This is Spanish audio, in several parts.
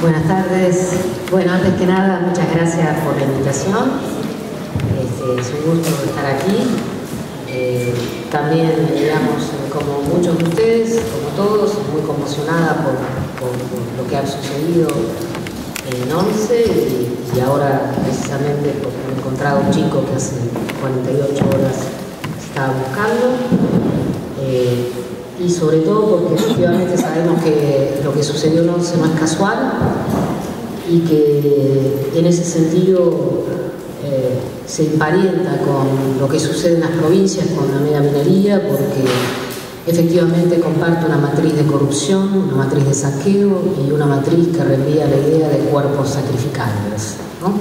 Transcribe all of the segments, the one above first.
Buenas tardes. Bueno, antes que nada, muchas gracias por la invitación. Es un gusto estar aquí. Eh, también, digamos, como muchos de ustedes, como todos, muy conmocionada por, lo que ha sucedido en 11 y, ahora precisamente porque he encontrado un chico que hace 48 horas estaba buscando. Eh, y sobre todo porque efectivamente sabemos que lo que sucedió en 11 no es casual y que en ese sentido eh, se emparenta con lo que sucede en las provincias con la mega minería porque efectivamente comparte una matriz de corrupción, una matriz de saqueo y una matriz que reenvía la idea de cuerpos sacrificables. ¿no?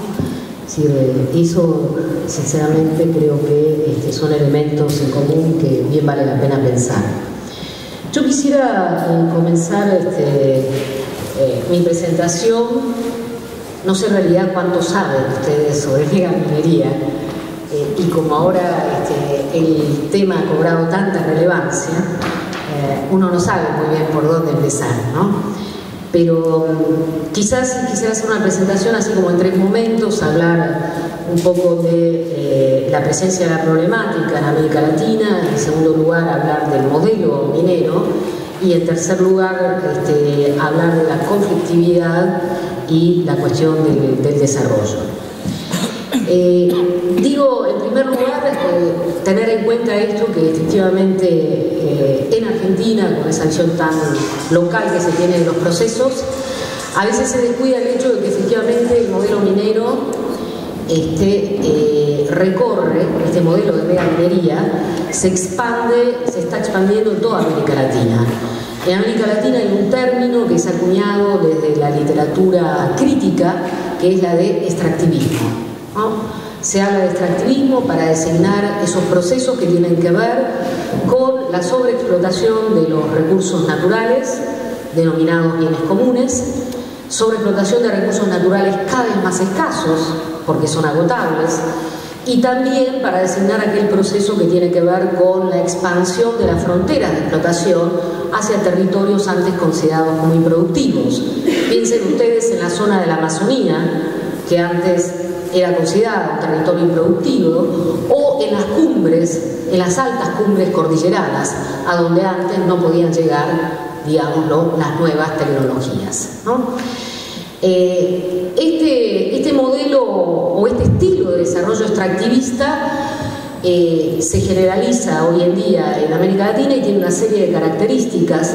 Decir, eso sinceramente creo que este, son elementos en común que bien vale la pena pensar. Yo quisiera eh, comenzar este, eh, mi presentación, no sé en realidad cuánto saben ustedes sobre mega minería, eh, y como ahora este, el tema ha cobrado tanta relevancia, uno no sabe muy bien por dónde empezar, ¿no? Pero quizás quisiera hacer una presentación así como en tres momentos, hablar un poco de la presencia de la problemática en América Latina, en segundo lugar hablar del modelo minero y en tercer lugar este, hablar de la conflictividad y la cuestión del, desarrollo. Eh, digo, en primer lugar, eh, tener en cuenta esto que efectivamente eh, en Argentina, con esa visión tan local que se tiene de los procesos, a veces se descuida el hecho de que efectivamente el modelo minero este, eh, recorre, este modelo de mega minería, se expande, se está expandiendo en toda América Latina. En América Latina hay un término que es acuñado desde la literatura crítica, que es la de extractivismo. Se habla de extractivismo para designar esos procesos que tienen que ver con la sobreexplotación de los recursos naturales, denominados bienes comunes, sobreexplotación de recursos naturales cada vez más escasos, porque son agotables, y también para designar aquel proceso que tiene que ver con la expansión de las fronteras de explotación hacia territorios antes considerados como improductivos. Piensen ustedes en la zona de la Amazonía, que antes era considerada un territorio improductivo, o en las cumbres, en las altas cumbres cordilleranas, a donde antes no podían llegar, digámoslo, las nuevas tecnologías. Eh, este, este, modelo o este estilo de desarrollo extractivista eh, se generaliza hoy en día en América Latina y tiene una serie de características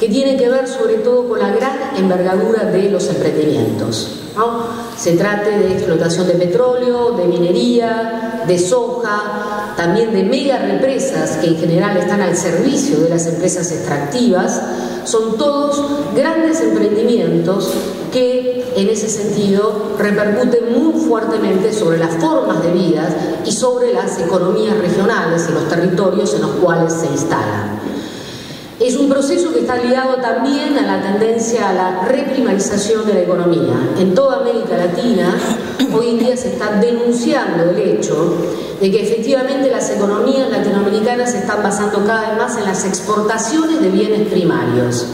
que tienen que ver sobre todo con la gran envergadura de los emprendimientos. Se trate de explotación de petróleo, de minería, de soja, también de mega represas que en general están al servicio de las empresas extractivas, son todos grandes emprendimientos que en ese sentido repercuten muy fuertemente sobre las formas de vida y sobre las economías regionales y los territorios en los cuales se instalan. Es un proceso que está ligado también a la tendencia a la reprimarización de la economía. En toda América Latina hoy en día se está denunciando el hecho de que efectivamente las economías latinoamericanas se están basando cada vez más en las exportaciones de bienes primarios,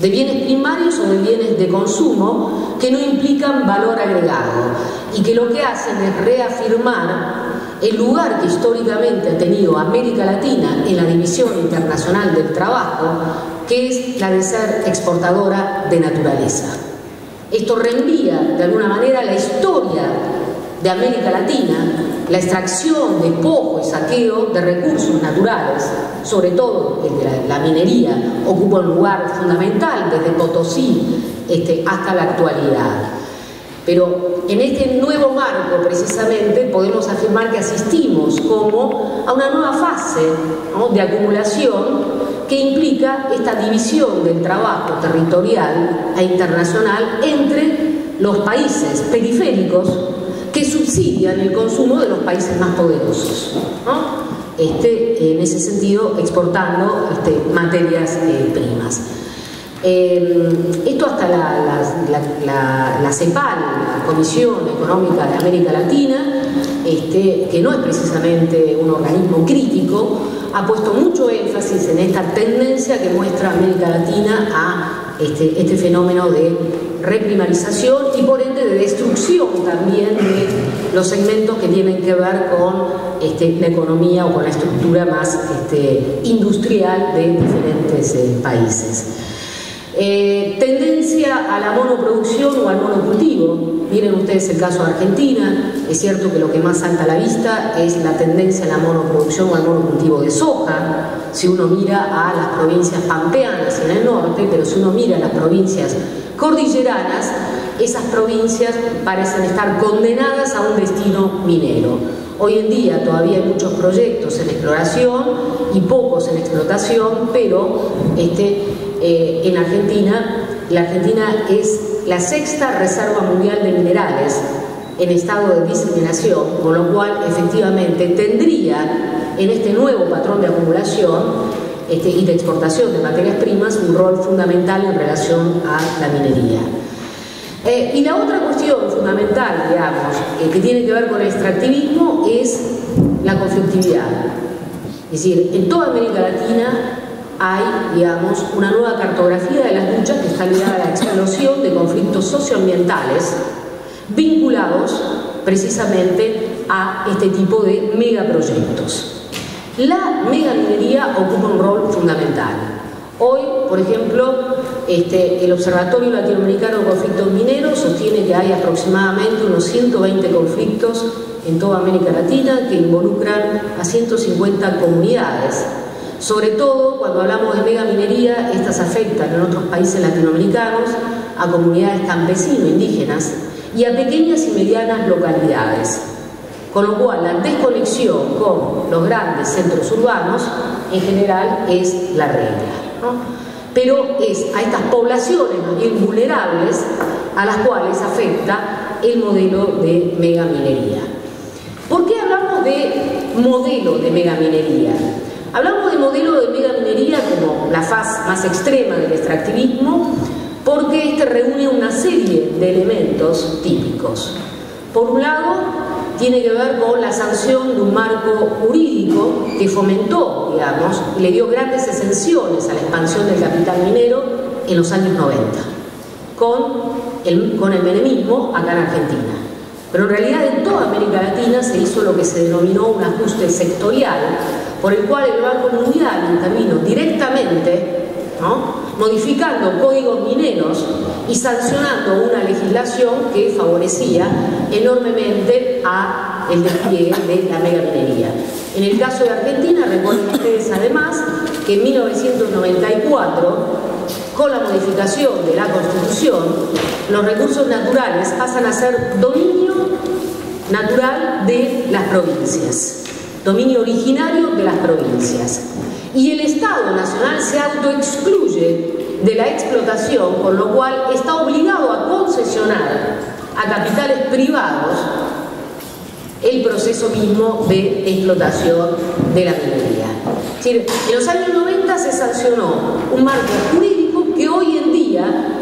de bienes primarios o de bienes de consumo que no implican valor agregado y que lo que hacen es reafirmar el lugar que históricamente ha tenido América Latina en la división internacional del trabajo, que es la de ser exportadora de naturaleza. Esto reenvía de alguna manera la historia de América Latina, la extracción, despojo y saqueo de recursos naturales, sobre todo el de la, minería, ocupa un lugar fundamental desde Potosí este, hasta la actualidad. Pero en este nuevo marco, precisamente, podemos afirmar que asistimos como a una nueva fase de acumulación que implica esta división del trabajo territorial e internacional entre los países periféricos que subsidian el consumo de los países más poderosos. Este, en ese sentido, exportando este, materias eh, primas. Eh, esto hasta la, CEPAL, la Comisión Económica de América Latina, este, que no es precisamente un organismo crítico, ha puesto mucho énfasis en esta tendencia que muestra América Latina a este, este fenómeno de reprimarización y por ende de destrucción también de los segmentos que tienen que ver con este, la economía o con la estructura más industrial de diferentes eh, países. Eh, tendencia a la monoproducción o al monocultivo. Miren ustedes el caso de Argentina, es cierto que lo que más salta a la vista es la tendencia a la monoproducción o al monocultivo de soja, si uno mira a las provincias pampeanas en el norte, pero si uno mira a las provincias cordilleranas, esas provincias parecen estar condenadas a un destino minero. Hoy en día todavía hay muchos proyectos en exploración y pocos en explotación, pero este, eh, en Argentina, la Argentina es la sexta reserva mundial de minerales en estado de diseminación, con lo cual efectivamente tendría en este nuevo patrón de acumulación este, y de exportación de materias primas un rol fundamental en relación a la minería. Eh, y la otra cuestión fundamental, digamos, eh, que tiene que ver con el extractivismo es la conflictividad. Es decir, en toda América Latina hay, digamos, una nueva cartografía de las luchas que está ligada a la explosión de conflictos socioambientales vinculados precisamente a este tipo de megaproyectos. La megaminería ocupa un rol fundamental. Hoy, por ejemplo, este, el Observatorio Latinoamericano de Conflictos Mineros sostiene que hay aproximadamente unos 120 conflictos en toda América Latina que involucran a 150 comunidades sobre todo cuando hablamos de megaminería, estas afectan en otros países latinoamericanos a comunidades campesinos, indígenas y a pequeñas y medianas localidades. Con lo cual, la desconexión con los grandes centros urbanos en general es la regla. Pero es a estas poblaciones bien vulnerables a las cuales afecta el modelo de megaminería. ¿Por qué hablamos de modelo de megaminería? Hablamos de modelo de megaminería como la faz más extrema del extractivismo porque este reúne una serie de elementos típicos. Por un lado, tiene que ver con la sanción de un marco jurídico que fomentó, digamos, y le dio grandes exenciones a la expansión del capital minero en los años 90, con el, con el menemismo acá en Argentina. Pero en realidad en toda América hizo lo que se denominó un ajuste sectorial por el cual el Banco Mundial intervino directamente, modificando códigos mineros y sancionando una legislación que favorecía enormemente a el despliegue de la megaminería. En el caso de Argentina, recuerden ustedes además que en 1994, con la modificación de la Constitución, los recursos naturales pasan a ser dominio natural de las provincias dominio originario de las provincias. Y el Estado Nacional se autoexcluye de la explotación, con lo cual está obligado a concesionar a capitales privados el proceso mismo de explotación de la minería. en los años 90 se sancionó un marco jurídico que hoy en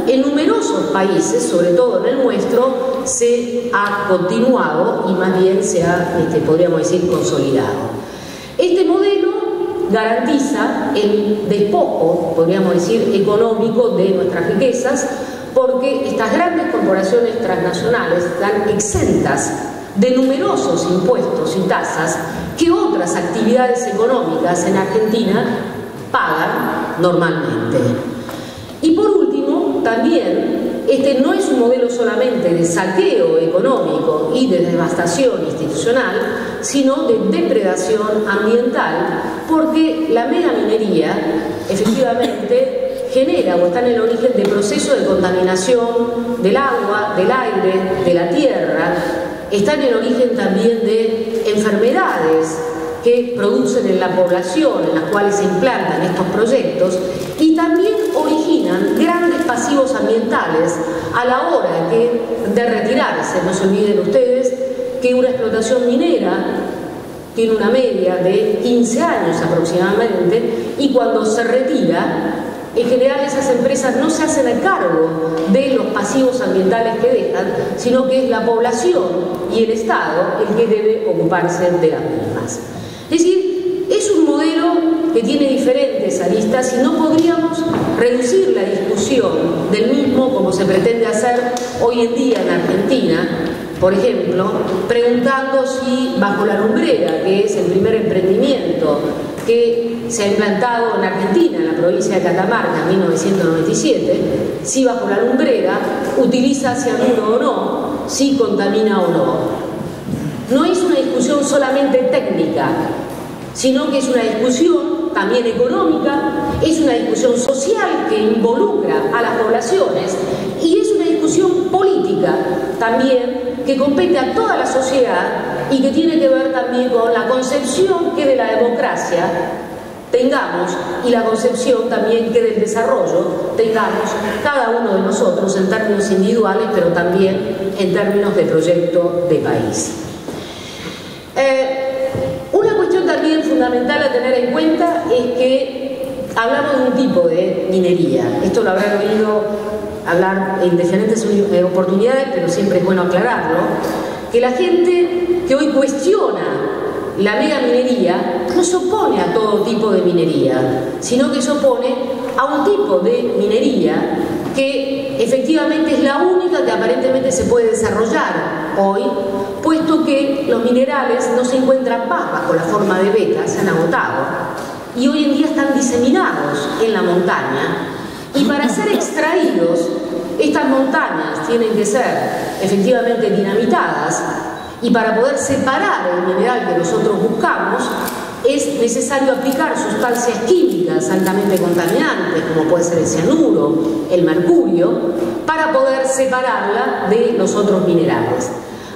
en numerosos países, sobre todo en el nuestro, se ha continuado y más bien se ha, este, podríamos decir, consolidado. Este modelo garantiza el despojo, podríamos decir, económico de nuestras riquezas, porque estas grandes corporaciones transnacionales están exentas de numerosos impuestos y tasas que otras actividades económicas en Argentina pagan normalmente. También, este no es un modelo solamente de saqueo económico y de devastación institucional, sino de depredación ambiental, porque la megaminería efectivamente genera o está en el origen de procesos de contaminación del agua, del aire, de la tierra, está en el origen también de enfermedades que producen en la población en las cuales se implantan estos proyectos y también originan grandes pasivos ambientales a la hora de, retirarse. No se olviden ustedes que una explotación minera tiene una media de 15 años aproximadamente y cuando se retira en general esas empresas no se hacen a cargo de los pasivos ambientales que dejan, sino que es la población y el Estado el que debe ocuparse de las mismas. Es decir, es un modelo que tiene diferentes aristas y no podríamos reducir la discusión del mismo como se pretende hacer hoy en día en Argentina, por ejemplo, preguntando si bajo la lumbrera, que es el primer emprendimiento que se ha implantado en Argentina, en la provincia de Catamarca, en 1997, si bajo la lumbrera utiliza cianuro o no, si contamina o no. No es una discusión solamente técnica, sino que es una discusión también económica, es una discusión social que involucra a las poblaciones y es una discusión política también que compete a toda la sociedad y que tiene que ver también con la concepción que de la democracia tengamos y la concepción también que del desarrollo tengamos cada uno de nosotros en términos individuales, pero también en términos de proyecto de país. Eh, fundamental a tener en cuenta es que hablamos de un tipo de minería. Esto lo habrán oído hablar en diferentes eh, oportunidades, pero siempre es bueno aclararlo, que la gente que hoy cuestiona la mega minería no se opone a todo tipo de minería, sino que se opone a un tipo de minería que efectivamente es la única que aparentemente se puede desarrollar hoy, que los minerales no se encuentran más bajo la forma de beta, se han agotado, y hoy en día están diseminados en la montaña, y para ser extraídos, estas montañas tienen que ser efectivamente dinamitadas. Y para poder separar el mineral que nosotros buscamos, es necesario aplicar sustancias químicas altamente contaminantes, como puede ser el cianuro, el mercurio, para poder separarla de los otros minerales.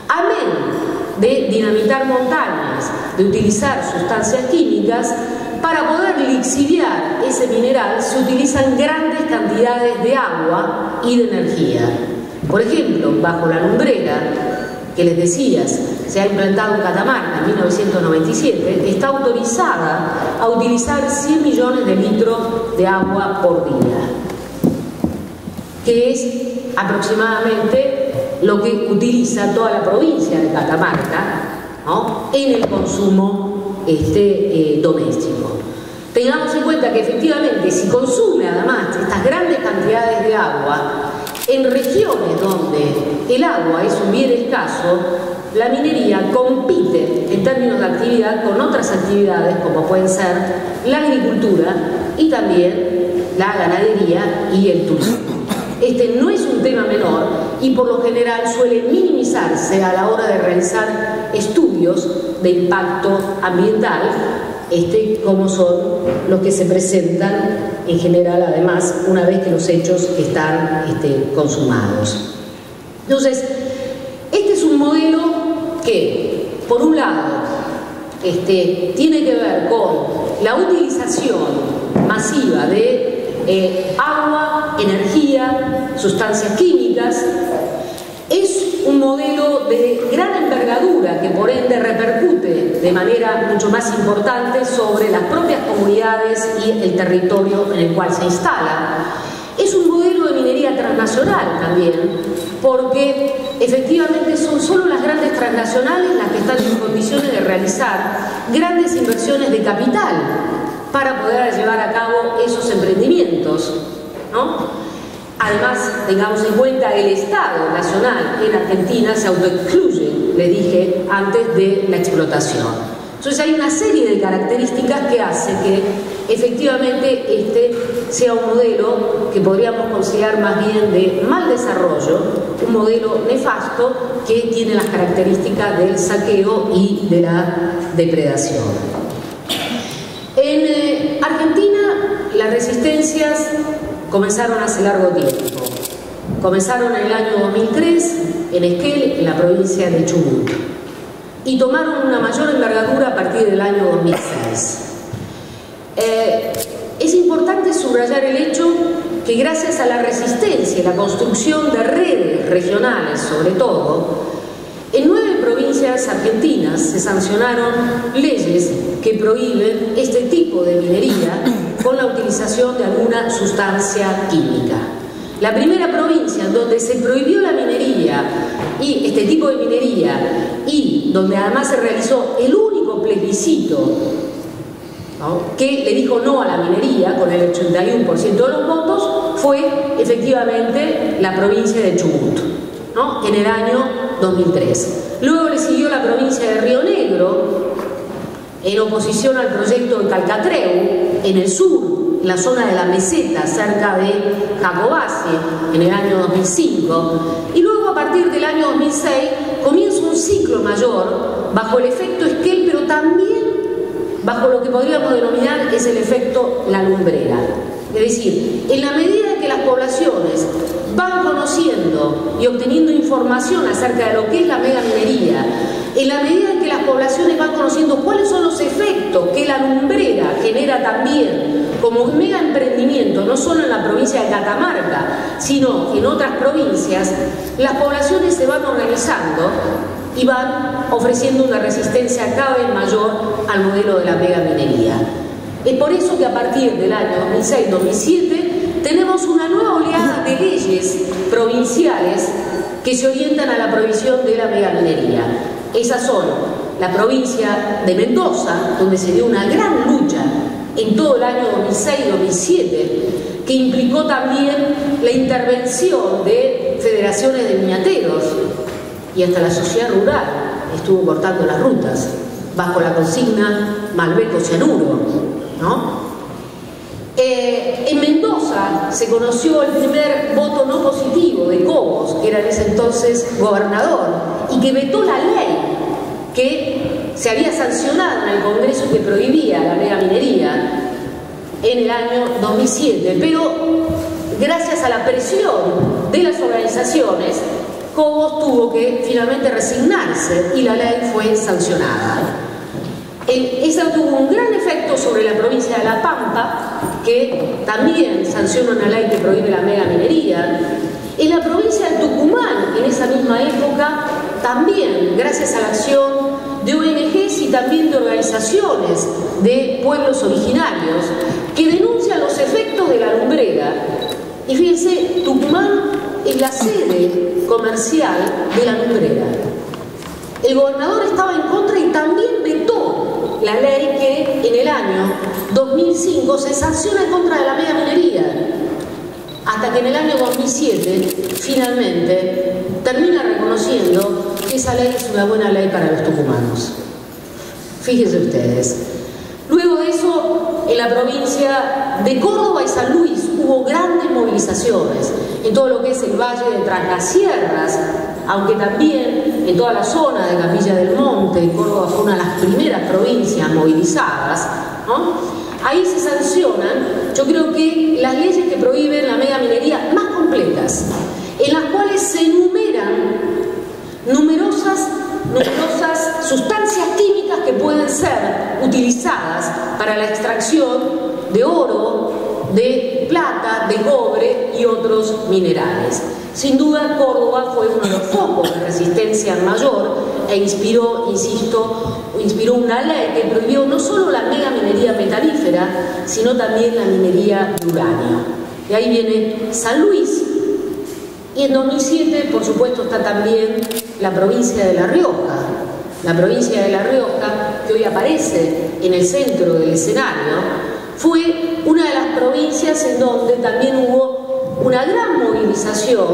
Amén de dinamitar montañas, de utilizar sustancias químicas, para poder lixiviar ese mineral se utilizan grandes cantidades de agua y de energía. Por ejemplo, bajo la lumbrera que les decías, se ha implantado en Catamarca en 1997, está autorizada a utilizar 100 millones de litros de agua por día, que es aproximadamente lo que utiliza toda la provincia de Catamarca en el consumo este, eh, doméstico. Tengamos en cuenta que efectivamente si consume además estas grandes cantidades de agua, en regiones donde el agua es un bien escaso, la minería compite en términos de actividad con otras actividades como pueden ser la agricultura y también la ganadería y el turismo. Este no es un tema menor y por lo general suele minimizarse a la hora de realizar estudios de impacto ambiental este, como son los que se presentan en general, además, una vez que los hechos están este, consumados. Entonces, este es un modelo que, por un lado, este, tiene que ver con la utilización masiva de eh, agua, energía, sustancias químicas, es un modelo de gran envergadura que por ende repercute de manera mucho más importante sobre las propias comunidades y el territorio en el cual se instala. Es un modelo de minería transnacional también, porque efectivamente son solo las grandes transnacionales las que están en condiciones de realizar grandes inversiones de capital para poder llevar a cabo esos emprendimientos. ¿no? Además, tengamos en cuenta, el Estado Nacional en Argentina se autoexcluye, le dije, antes de la explotación. Entonces hay una serie de características que hace que efectivamente este sea un modelo que podríamos considerar más bien de mal desarrollo, un modelo nefasto que tiene las características del saqueo y de la depredación. En eh, Argentina las resistencias comenzaron hace largo tiempo. Comenzaron en el año 2003 en Esquel, en la provincia de Chubut, y tomaron una mayor envergadura a partir del año 2006. Eh, es importante subrayar el hecho que gracias a la resistencia y la construcción de redes regionales, sobre todo, en nueve provincias argentinas se sancionaron leyes que prohíben este tipo de minería con la utilización de alguna sustancia química. La primera provincia donde se prohibió la minería y este tipo de minería y donde además se realizó el único plebiscito que le dijo no a la minería con el 81% de los votos, fue efectivamente la provincia de Chubut, en el año 2003. Luego le siguió la provincia de Río Negro, en oposición al proyecto de Calcatreu, en el sur, en la zona de la meseta, cerca de Jacobasi, en el año 2005. Y luego, a partir del año 2006, comienza un ciclo mayor bajo el efecto Esquel, pero también bajo lo que podríamos denominar es el efecto la lumbrera. Es decir, en la medida que las poblaciones van conociendo y obteniendo información acerca de lo que es la mega minería, en la medida que las poblaciones van conociendo cuáles son los efectos que la lumbrera genera también como mega emprendimiento, no solo en la provincia de Catamarca, sino en otras provincias, las poblaciones se van organizando y van ofreciendo una resistencia cada vez mayor al modelo de la mega minería. Es por eso que a partir del año 2006-2007 tenemos una nueva oleada de leyes provinciales que se orientan a la provisión de la mega minería. Esas son la provincia de Mendoza, donde se dio una gran lucha en todo el año 2006-2007, que implicó también la intervención de federaciones de niñateros y hasta la sociedad rural estuvo cortando las rutas bajo la consigna Malbeco Cianuro. Eh, en Se conoció el primer voto no positivo de Cobos, que era en ese entonces gobernador, y que vetó la ley que se había sancionado en el Congreso que prohibía la mega minería en el año 2007. Pero gracias a la presión de las organizaciones, Cobos tuvo que finalmente resignarse y la ley fue sancionada. Esa tuvo un gran efecto sobre la provincia de La Pampa, que también sanciona una ley que prohíbe la mega minería. En la provincia de Tucumán, en esa misma época, también, gracias a la acción de ONGs y también de organizaciones de pueblos originarios, que denuncian los efectos de la lumbrera. Y fíjense, Tucumán es la sede comercial de la lumbrera. El gobernador estaba en contra y también la ley que en el año 2005 se sanciona en contra de la mega minería, hasta que en el año 2007 finalmente termina reconociendo que esa ley es una buena ley para los tucumanos. Fíjense ustedes. Luego de eso, en la provincia de Córdoba y San Luis hubo grandes movilizaciones en todo lo que es el valle de Tras las Sierras, aunque también en toda la zona de Capilla del Monte, Córdoba fue una de las primeras provincias movilizadas, ahí se sancionan, yo creo que las leyes que prohíben la mega minería más completas, en las cuales se enumeran numerosas, numerosas sustancias químicas que pueden ser utilizadas para la extracción de oro, de plata, de cobre y otros minerales. Sin duda, Córdoba fue uno de los focos de resistencia mayor e inspiró, insisto, inspiró una ley que prohibió no solo la mega minería metalífera, sino también la minería de uranio. De ahí viene San Luis. Y en 2007, por supuesto, está también la provincia de La Rioja. La provincia de La Rioja, que hoy aparece en el centro del escenario, fue una de las provincias en donde también hubo una gran movilización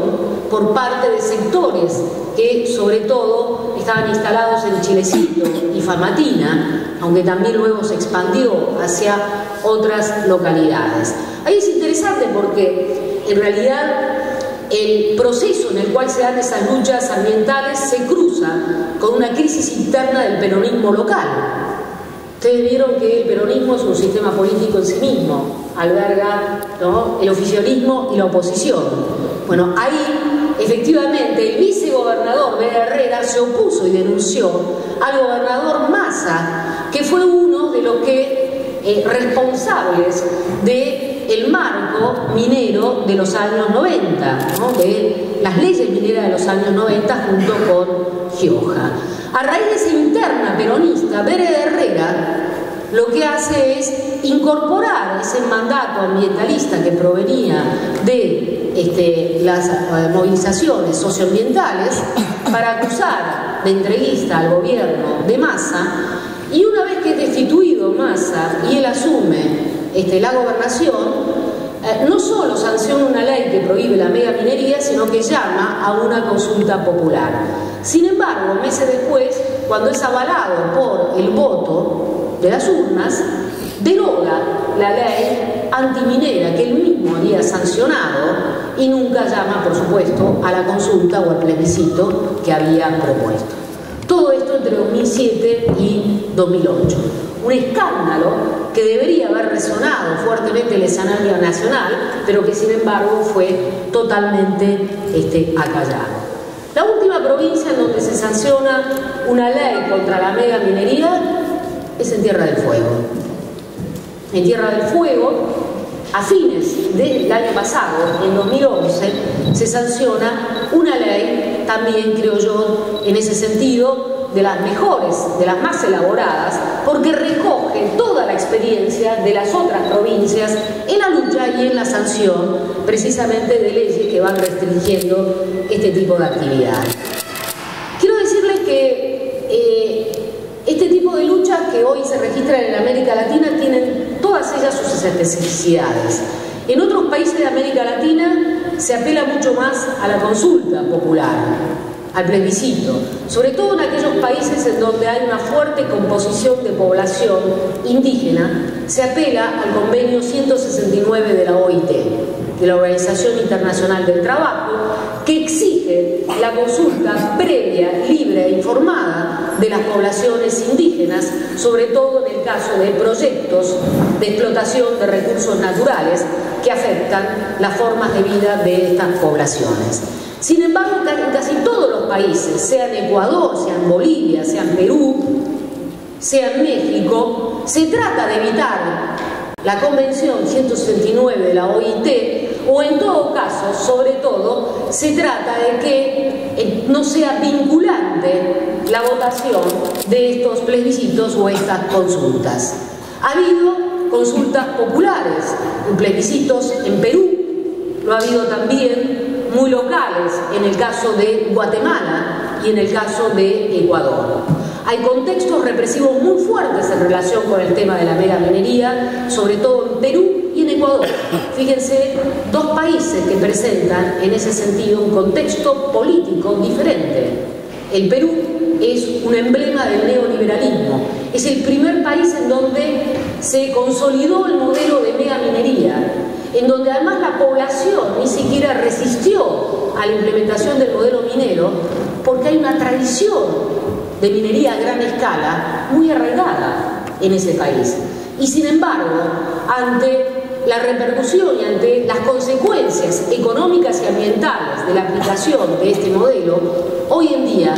por parte de sectores que sobre todo estaban instalados en Chilecito y Famatina, aunque también luego se expandió hacia otras localidades. Ahí es interesante porque en realidad el proceso en el cual se dan esas luchas ambientales se cruza con una crisis interna del peronismo local. Ustedes vieron que el peronismo es un sistema político en sí mismo, alberga el oficialismo y la oposición. Bueno, ahí efectivamente el vicegobernador B. Herrera se opuso y denunció al gobernador Massa, que fue uno de los que eh, responsables de marco minero de los años 90, de las leyes mineras de los años 90 junto con Gioja. A raíz de esa interna peronista, Bere Herrera lo que hace es incorporar ese mandato ambientalista que provenía de este, las eh, movilizaciones socioambientales para acusar de entreguista al gobierno de masa Y una vez que es destituido Massa y él asume este, la gobernación, eh, no solo sanciona una ley que prohíbe la mega minería, sino que llama a una consulta popular. Sin embargo, meses después, cuando es avalado por el voto de las urnas, deroga la ley antiminera que él mismo había sancionado y nunca llama, por supuesto, a la consulta o al plebiscito que había propuesto. Todo esto entre 2007 y 2008. Un escándalo que debería haber resonado fuertemente en el escenario nacional, pero que sin embargo fue totalmente este, acallado. La última provincia en donde se sanciona una ley contra la mega minería es en Tierra del Fuego. En Tierra del Fuego, a fines del año pasado, en 2011, se sanciona una ley, también creo yo, en ese sentido, de las mejores, de las más elaboradas, porque recoge toda la experiencia de las otras provincias en la lucha y en la sanción precisamente de leyes que van restringiendo este tipo de actividad. Quiero decirles que eh, este tipo de luchas que en América Latina tienen todas ellas sus especificidades. En otros países de América Latina se apela mucho más a la consulta popular, al plebiscito, sobre todo en aquellos países en donde hay una fuerte composición de población indígena, se apela al convenio 169 de la OIT, de la Organización Internacional del Trabajo, que exige la consulta previa, libre e informada de las poblaciones indígenas, sobre todo en el caso de proyectos de explotación de recursos naturales que afectan las formas de vida de estas poblaciones. Sin embargo, en casi todos los países, sean Ecuador, sean Bolivia, sean Perú, sean México, se trata de evitar la Convención 169 de la OIT o en todo caso, sobre todo, se trata de que eh, no sea vinculante la votación de estos plebiscitos o estas consultas. Ha habido consultas populares, plebiscitos en Perú, lo ha habido también muy locales, en el caso de Guatemala y en el caso de Ecuador. Hay contextos represivos muy fuertes en relación con el tema de la mega minería, sobre todo en Perú Ecuador. Fíjense, dos países que presentan en ese sentido un contexto político diferente. El Perú es un emblema del neoliberalismo. Es el primer país en donde se consolidó el modelo de mega minería en donde además la población ni siquiera resistió a la implementación del modelo minero, porque hay una tradición de minería a gran escala muy arraigada en ese país. Y sin embargo, ante la repercusión y ante las consecuencias económicas y ambientales de la aplicación de este modelo, hoy en día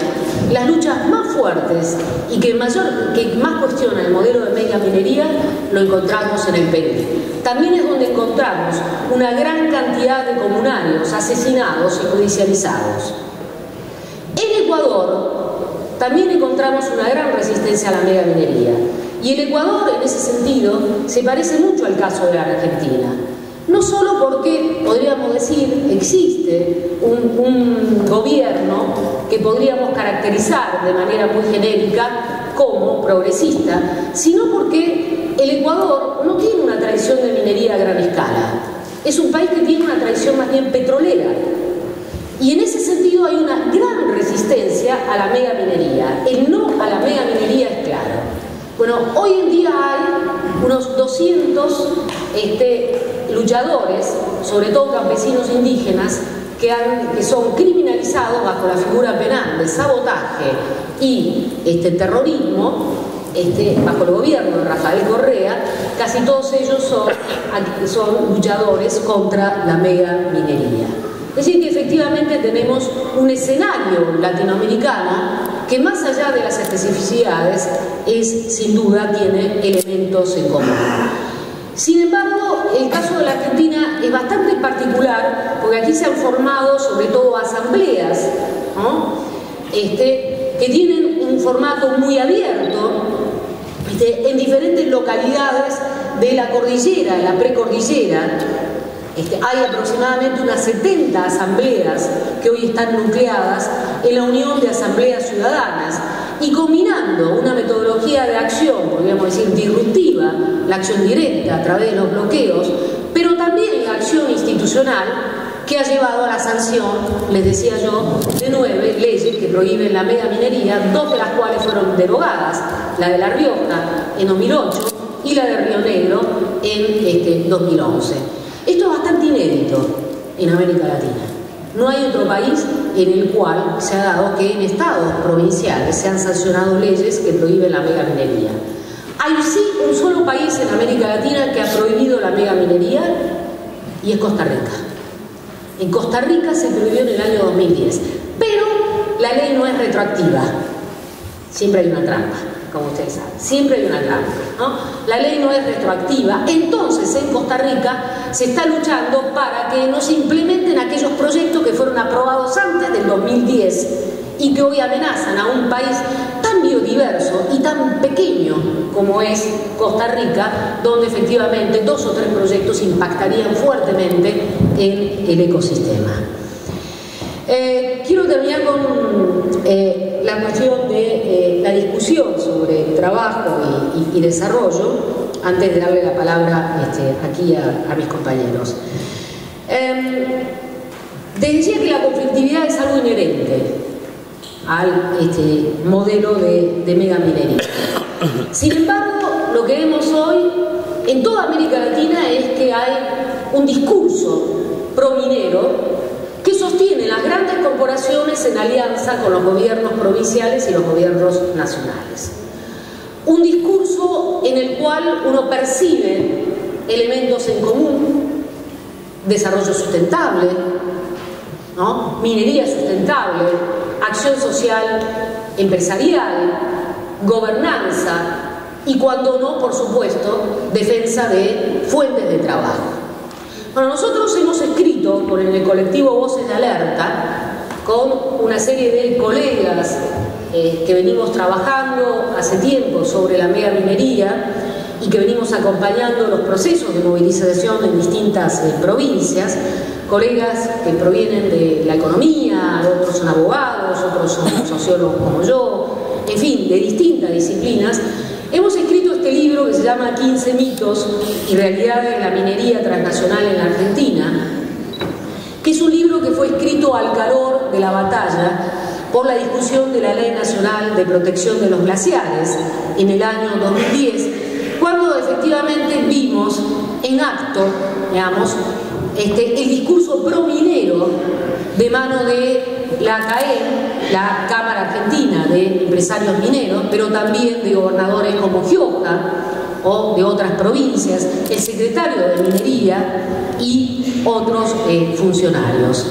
las luchas más fuertes y que, que más cuestionan el modelo de mega minería lo encontramos en el Perú. También es donde encontramos una gran cantidad de comunarios asesinados y judicializados. En Ecuador también encontramos una gran resistencia a la mega minería. Y el Ecuador, en ese sentido, se parece mucho al caso de la Argentina. No solo porque, podríamos decir, existe un, gobierno que podríamos caracterizar de manera muy genérica como progresista, sino porque el Ecuador no tiene una tradición de minería a gran escala. Es un país que tiene una tradición más bien petrolera. Y en ese sentido hay una gran resistencia a la mega minería. El no a la mega minería es claro. Bueno, hoy en día hay unos 200 este, luchadores, sobre todo campesinos indígenas, que, son criminalizados bajo la figura penal de sabotaje y este, terrorismo, este, bajo el gobierno de Rafael Correa, casi todos ellos son, son luchadores contra la mega minería. Es decir, que efectivamente tenemos un escenario latinoamericano que más allá de las especificidades es sin duda tiene elementos en común. Sin embargo, el caso de la Argentina es bastante particular porque aquí se han formado sobre todo asambleas este, que tienen un formato muy abierto este, en diferentes localidades de la cordillera, la precordillera, este, hay aproximadamente unas 70 asambleas que hoy están nucleadas en la Unión de Asambleas Ciudadanas y combinando una metodología de acción, podríamos decir, disruptiva, la acción directa a través de los bloqueos, pero también la acción institucional que ha llevado a la sanción, les decía yo, de nueve leyes que prohíben la mega minería, dos de las cuales fueron derogadas, la de La Rioja en 2008 y la de Río Negro en este, 2011. Esto es bastante inédito en América Latina. No hay otro país en el cual se ha dado que en estados provinciales se han sancionado leyes que prohíben la mega minería. Hay sí un solo país en América Latina que ha prohibido la mega minería y es Costa Rica. En Costa Rica se prohibió en el año 2010, pero la ley no es retroactiva. Siempre hay una trampa, como ustedes saben. Siempre hay una trampa. ¿no? La ley no es retroactiva. Entonces, en Costa Rica se está luchando para que no se implementen aquellos proyectos que fueron aprobados antes del 2010 y que hoy amenazan a un país tan biodiverso y tan pequeño como es Costa Rica, donde efectivamente dos o tres proyectos impactarían fuertemente en el ecosistema. Eh, quiero terminar con eh, la cuestión de eh, la discusión sobre trabajo y, desarrollo, antes de darle la palabra este, aquí a, mis compañeros. decía que la conflictividad es algo inherente al este, modelo de, de mega minería. Sin embargo, lo que vemos hoy en toda América Latina es que hay un discurso pro-minero que sostiene las grandes corporaciones en alianza con los gobiernos provinciales y los gobiernos nacionales. Un discurso en el cual uno percibe elementos en común, desarrollo sustentable, minería sustentable, acción social empresarial, gobernanza y cuando no, por supuesto, defensa de fuentes de trabajo. Bueno, nosotros hemos escrito por el colectivo Voces de Alerta con una serie de colegas eh, que venimos trabajando hace tiempo sobre la mega minería y que venimos acompañando los procesos de movilización en distintas eh, provincias, colegas que provienen de la economía, otros son abogados, otros son sociólogos como yo, en fin, de distintas disciplinas, hemos escrito este libro que se llama 15 mitos y realidades de la minería transnacional en la Argentina, que es un libro que fue escrito al calor de la batalla por la discusión de la Ley Nacional de Protección de los Glaciares en el año 2010, cuando efectivamente vimos en acto, digamos, este, el discurso pro-minero de mano de la CAE, la Cámara Argentina de Empresarios Mineros, pero también de gobernadores como Gioja o de otras provincias, el secretario de Minería y otros eh, funcionarios.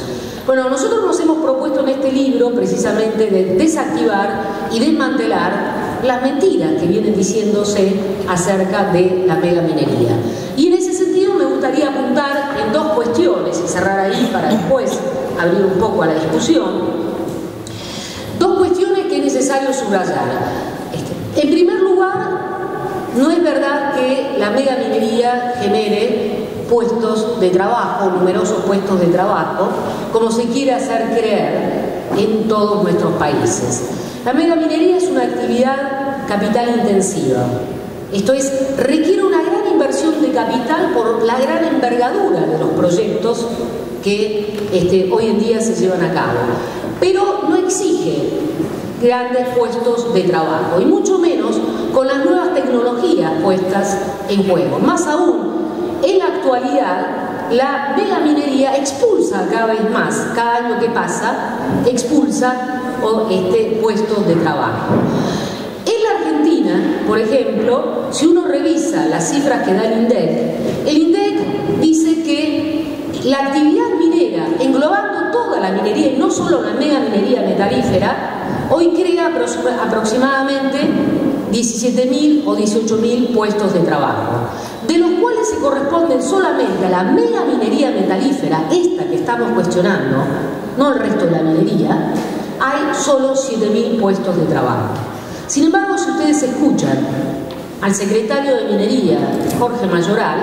Bueno, nosotros nos hemos propuesto en este libro precisamente de desactivar y desmantelar las mentiras que vienen diciéndose acerca de la mega minería. Y cerrar ahí para después abrir un poco a la discusión. Dos cuestiones que es necesario subrayar. Este, en primer lugar, no es verdad que la mega minería genere puestos de trabajo, numerosos puestos de trabajo, como se quiere hacer creer en todos nuestros países. La mega minería es una actividad capital intensiva. Esto es, requiere una gran inversión de capital por la gran envergadura de los proyectos que este, hoy en día se llevan a cabo. Pero no exige grandes puestos de trabajo, y mucho menos con las nuevas tecnologías puestas en juego. Más aún, en la actualidad, la megaminería expulsa cada vez más, cada año que pasa, expulsa este, puestos de trabajo. En la Argentina, por ejemplo, si uno revisa las cifras que da el INDEC, el INDEC dice que la actividad minera, englobando toda la minería y no solo la mega minería metalífera, hoy crea aproximadamente 17.000 o 18.000 puestos de trabajo, de los cuales se corresponden solamente a la mega minería metalífera, esta que estamos cuestionando, no el resto de la minería, hay solo 7.000 puestos de trabajo. Sin embargo, si ustedes escuchan al secretario de Minería, Jorge Mayoral,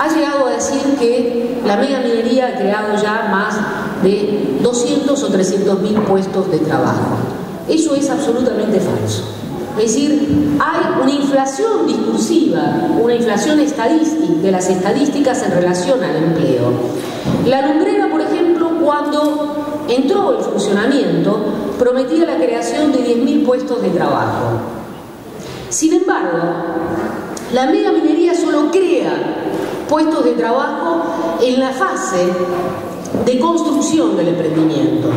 ha llegado a decir que la mega minería ha creado ya más de 200 o 300 mil puestos de trabajo. Eso es absolutamente falso. Es decir, hay una inflación discursiva, una inflación estadística, de las estadísticas en relación al empleo. La lumbrera, por ejemplo, cuando entró en funcionamiento, prometía la creación de 10.000 puestos de trabajo. Sin embargo, la mega minería solo crea puestos de trabajo en la fase de construcción del emprendimiento.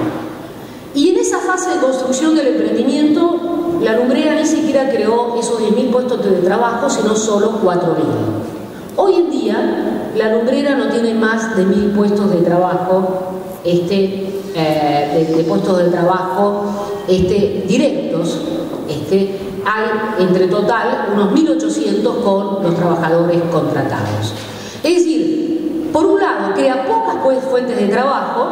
Y en esa fase de construcción del emprendimiento, la lumbrera ni siquiera creó esos 10.000 puestos de trabajo, sino solo 4.000. Hoy en día, la lumbrera no tiene más de 1.000 puestos de trabajo, este, eh, de, puestos de trabajo este, directos. Este, hay entre total unos 1.800 con los trabajadores contratados. Es decir, por un lado, crea pocas fuentes de trabajo,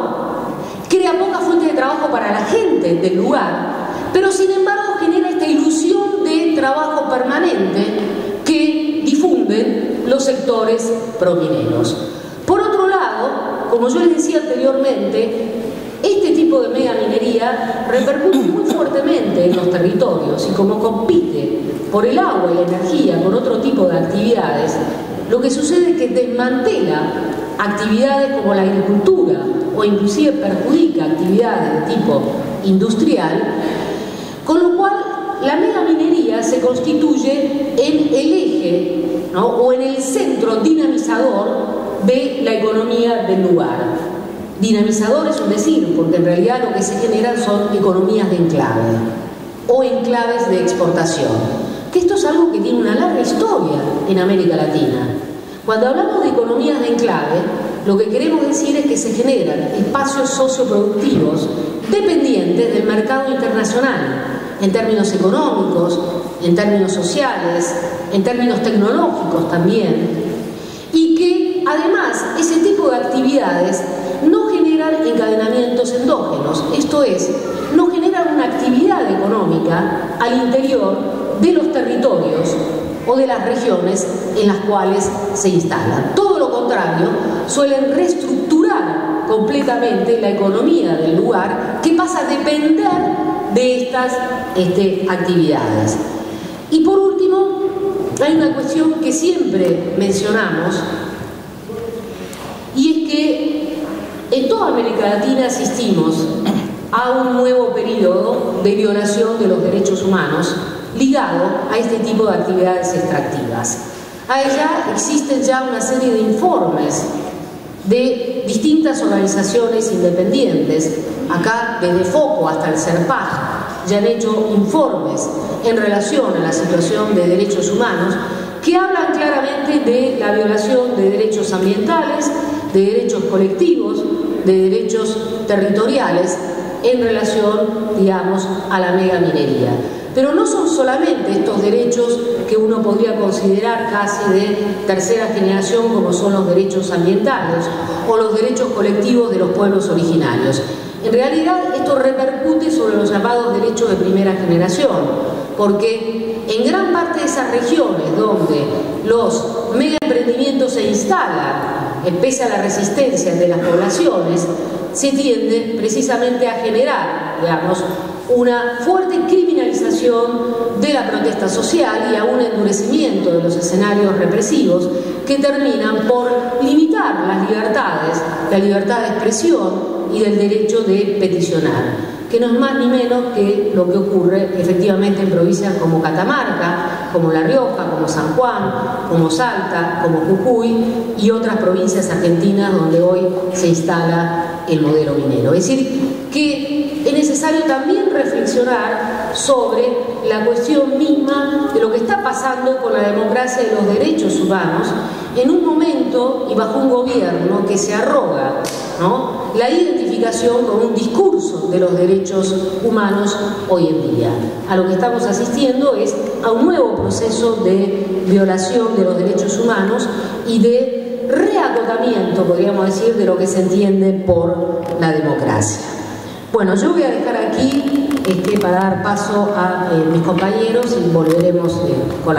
crea pocas fuentes de trabajo para la gente del lugar, pero sin embargo genera esta ilusión de trabajo permanente que difunden los sectores promineros. Por otro lado, como yo les decía anteriormente, tipo de mega minería repercute muy fuertemente en los territorios y como compite por el agua y la energía con otro tipo de actividades, lo que sucede es que desmantela actividades como la agricultura o inclusive perjudica actividades de tipo industrial, con lo cual la mega minería se constituye en el eje o en el centro dinamizador de la economía del lugar. Dinamizador es un decir, porque en realidad lo que se generan son economías de enclave o enclaves de exportación que esto es algo que tiene una larga historia en América Latina. Cuando hablamos de economías de enclave, lo que queremos decir es que se generan espacios socioproductivos dependientes del mercado internacional, en términos económicos, en términos sociales, en términos tecnológicos también, y que además ese tipo de actividades no encadenamientos endógenos, esto es, no generan una actividad económica al interior de los territorios o de las regiones en las cuales se instalan. Todo lo contrario, suelen reestructurar completamente la economía del lugar que pasa a depender de estas este, actividades. Y por último, hay una cuestión que siempre mencionamos y es que en toda América Latina asistimos a un nuevo periodo de violación de los derechos humanos ligado a este tipo de actividades extractivas. A ella existen ya una serie de informes de distintas organizaciones independientes, acá desde FOCO hasta el CERPAG, ya han hecho informes en relación a la situación de derechos humanos que hablan claramente de la violación de derechos ambientales, de derechos colectivos, de derechos territoriales en relación, digamos, a la mega minería. Pero no son solamente estos derechos que uno podría considerar casi de tercera generación como son los derechos ambientales o los derechos colectivos de los pueblos originarios. En realidad esto repercute sobre los llamados derechos de primera generación, porque en gran parte de esas regiones donde los mega emprendimientos se instalan, pese a la resistencia de las poblaciones, se tiende precisamente a generar, digamos, una fuerte criminalización de la protesta social y a un endurecimiento de los escenarios represivos que terminan por limitar las libertades, la libertad de expresión y del derecho de peticionar que no es más ni menos que lo que ocurre efectivamente en provincias como Catamarca, como La Rioja, como San Juan, como Salta, como Jujuy y otras provincias argentinas donde hoy se instala el modelo minero. Es decir, que es necesario también reflexionar sobre la cuestión misma de lo que está pasando con la democracia y los derechos humanos en un momento y bajo un gobierno que se arroga ¿no? la identificación con un discurso de los derechos humanos hoy en día. A lo que estamos asistiendo es a un nuevo proceso de violación de los derechos humanos y de reagotamiento, podríamos decir, de lo que se entiende por la democracia. Bueno, yo voy a dejar aquí este, para dar paso a eh, mis compañeros y volveremos eh, con la